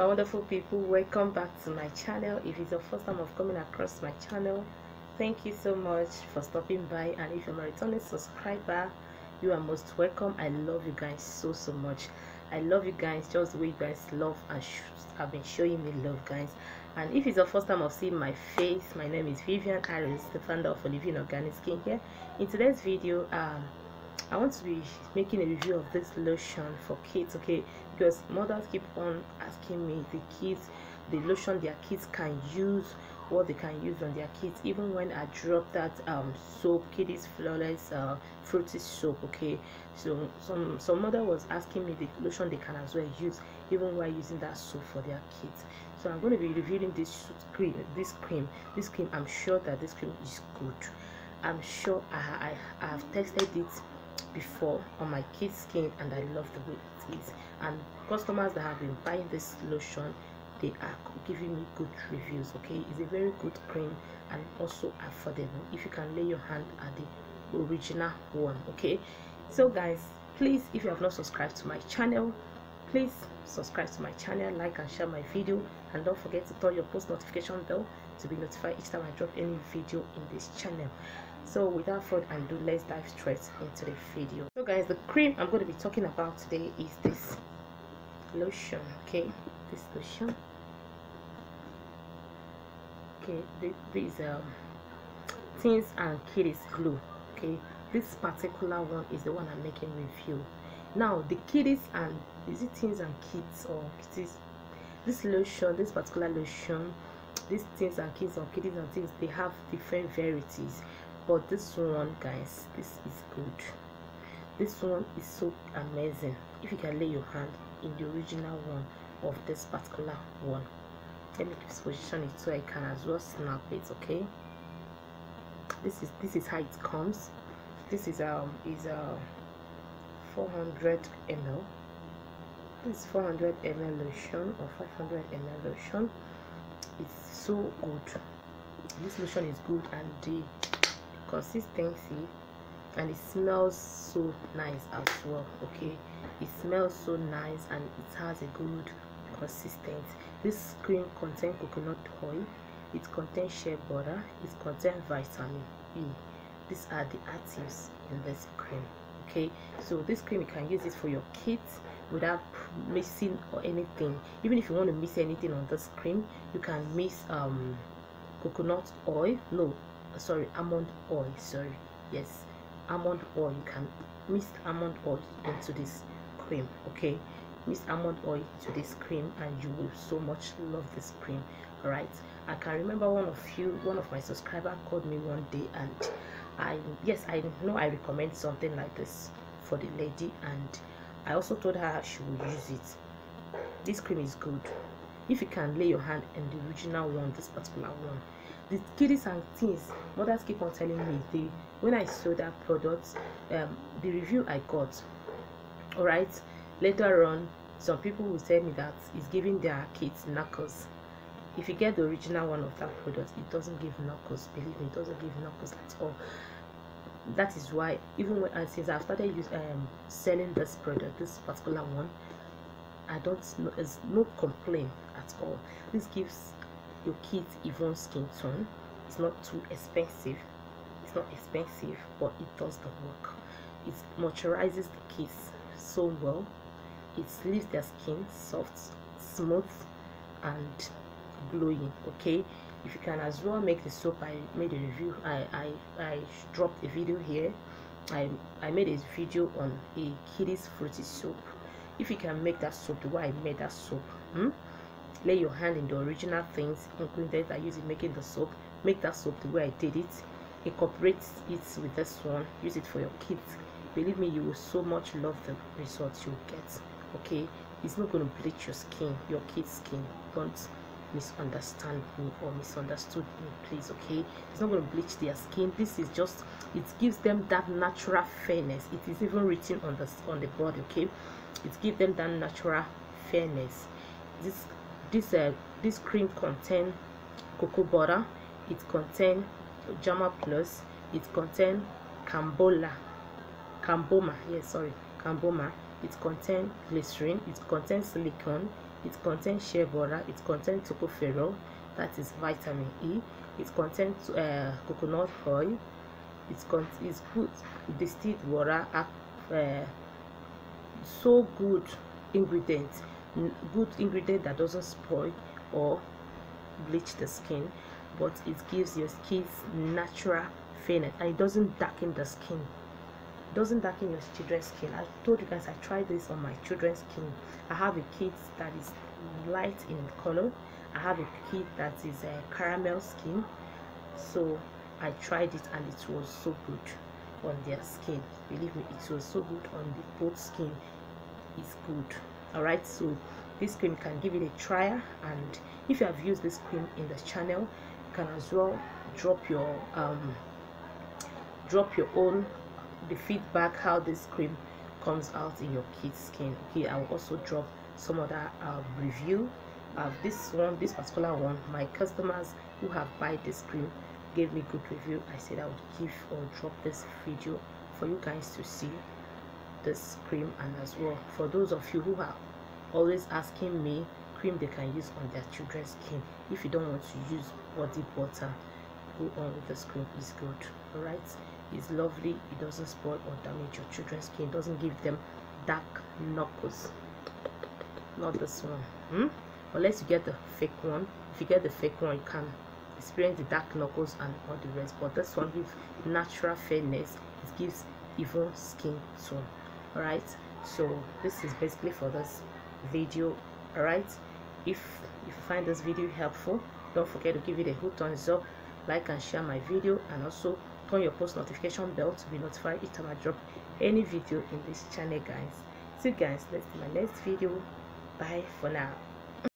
my wonderful people welcome back to my channel. If it's your first time of coming across my channel thank you so much for stopping by. And if you're a returning subscriber you are most welcome. I love you guys so so much. I love you guys just the way you guys love and have been showing me love guys. And if it's your first time of seeing my face my name is vivian harris the founder of Olyveen organic Skin. skincare. In today's video um I want to be making a review of this lotion for kids, okay? Because mothers keep on asking me the kids, the lotion their kids can use, what they can use on their kids. Even when I drop that um soap, Kiddies Flawless uh, fruity soap, okay? So some some mother was asking me the lotion they can as well use, even while using that soap for their kids. So I'm going to be reviewing this cream, this cream, this cream. I'm sure that this cream is good. I'm sure I, I, I have tested it before on my kids skin and i love the way it is. And customers that have been buying this lotion they are giving me good reviews okay? It's a very good cream and also affordable. If you can lay your hand at the original one okay? So guys please if you have not subscribed to my channel please subscribe to my channel like and share my video and don't forget to turn your post notification bell to be notified each time i drop any video in this channel so without further ado let's dive straight into the video. So guys the cream i'm going to be talking about today is this lotion okay? This lotion. Okay these um teens and kiddies glue okay? This particular one is the one i'm making review now the kiddies and is it teens and kids or kiddies this lotion this particular lotion these teens and kids or kiddies and teens they have different varieties but this one guys this is good. This one is so amazing. If you can lay your hand in the original one of this particular one let me position it so i can as well snap it okay? This is this is how it comes. This is um is a uh, 400 ml this is 400 ml lotion or 500 ml lotion. It's so good. This lotion is good and the consistency and it smells so nice as well okay? It smells so nice and it has a good consistency. This cream contains coconut oil it contains shea butter it contains vitamin e. These are the actives in this cream okay? So this cream you can use it for your kids without missing or anything. Even if you want to miss anything on this cream you can mix um coconut oil no sorry almond oil sorry. Yes almond oil you can mix almond oil into this cream okay? Mix almond oil to this cream and you will so much love this cream all right i can remember one of you one of my subscriber called me one day and i yes i know i recommend something like this for the lady and i also told her she would use it. This cream is good if you can lay your hand in the original one this particular one. The kiddies and teens mothers keep on telling me they when i saw that product um the review i got all right later on some people will tell me that it's giving their kids knuckles. If you get the original one of that product it doesn't give knuckles believe me it doesn't give knuckles at all. That is why even when since i've started use, um selling this product this particular one i don't know there's no complaint all this gives your kids even skin tone. It's not too expensive. It's not expensive but it does the work. It moisturizes the kids so well. It leaves their skin soft smooth and glowing okay? If you can as well make the soap i made a review i i i dropped a video here. I i made a video on a kiddies fruity soap. If you can make that soap the way i made that soap hmm? Lay your hand in the original things ingredients i use in making the soap. Make that soap the way i did it. Incorporate it with this one. Use it for your kids. Believe me you will so much love the results you get. Okay? It's not going to bleach your skin your kids skin. Don't misunderstand me or misunderstood me please okay? It's not going to bleach their skin. This is just it gives them that natural fairness. It is even written on the on the body okay? It gives them that natural fairness. This this uh, this cream contain cocoa butter it contain Germall Plus it contain cambola camboma yes sorry camboma it contain glycerin it contains silicone it contains shea butter it contains tocopherol that is vitamin e it contains uh, coconut oil it con it's good distilled water uh, so good ingredient good ingredient that doesn't spoil or bleach the skin but it gives your skin natural fairness and it doesn't darken the skin. It doesn't darken your children's skin. I told you guys i tried this on my children's skin. I have a kid that is light in color. I have a kid that is a caramel skin. So i tried it and it was so good on their skin. Believe me it was so good on the both skin. Is good all right so this cream can give it a try and if you have used this cream in the channel you can as well drop your um drop your own the feedback how this cream comes out in your kid's skin. Okay i will also drop some other uh, review of this one this particular one. My customers who have buy this cream gave me good review. I said i would give or drop this video for you guys to see this cream and as well. For those of you who are always asking me cream they can use on their children's skin. If you don't want to use body butter go on with this cream is good. All right it's lovely. It doesn't spoil or damage your children's skin. It doesn't give them dark knuckles. Not this one. Hmm? unless you get the fake one. If you get the fake one you can experience the dark knuckles and all the rest. But this one gives natural fairness it gives even skin tone all right? So this is basically for this video. All right? If you find this video helpful don't forget to give it a good thumbs up like and share my video and also turn your post notification bell to be notified each time i drop any video in this channel guys. See you guys let's see my next video. Bye for now